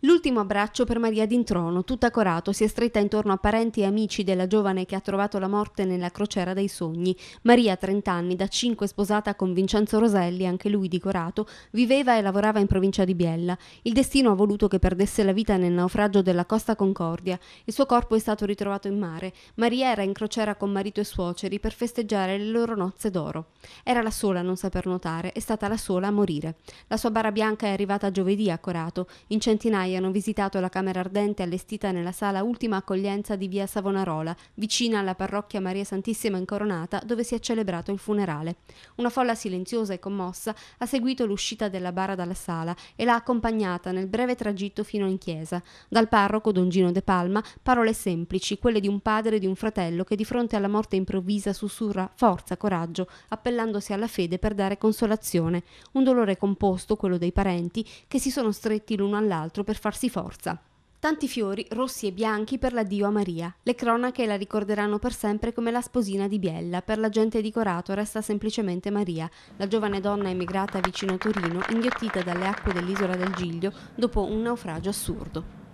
L'ultimo abbraccio per Maria D'Introno, tutta corato, si è stretta intorno a parenti e amici della giovane che ha trovato la morte nella crociera dei sogni. Maria, 30 anni, da 5 sposata con Vincenzo Roselli, anche lui di Corato, viveva e lavorava in provincia di Biella. Il destino ha voluto che perdesse la vita nel naufragio della Costa Concordia. Il suo corpo è stato ritrovato in mare. Maria era in crociera con marito e suoceri per festeggiare le loro nozze d'oro. Era la sola a non saper nuotare, è stata la sola a morire. La sua bara bianca è arrivata giovedì a Corato, in centinaia hanno visitato la Camera Ardente allestita nella sala Ultima Accoglienza di via Savonarola, vicina alla parrocchia Maria Santissima Incoronata, dove si è celebrato il funerale. Una folla silenziosa e commossa ha seguito l'uscita della bara dalla sala e l'ha accompagnata nel breve tragitto fino in chiesa. Dal parroco Don Gino De Palma parole semplici, quelle di un padre e di un fratello che di fronte alla morte improvvisa sussurra forza, coraggio, appellandosi alla fede per dare consolazione. Un dolore composto, quello dei parenti, che si sono stretti l'uno all'altro per per farsi forza. Tanti fiori, rossi e bianchi per l'addio a Maria. Le cronache la ricorderanno per sempre come la sposina di Biella. Per la gente di Corato resta semplicemente Maria, la giovane donna emigrata vicino Torino, inghiottita dalle acque dell'isola del Giglio dopo un naufragio assurdo.